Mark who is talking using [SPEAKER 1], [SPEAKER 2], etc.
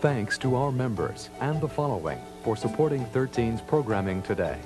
[SPEAKER 1] Thanks to our members and the following for supporting 13's programming today.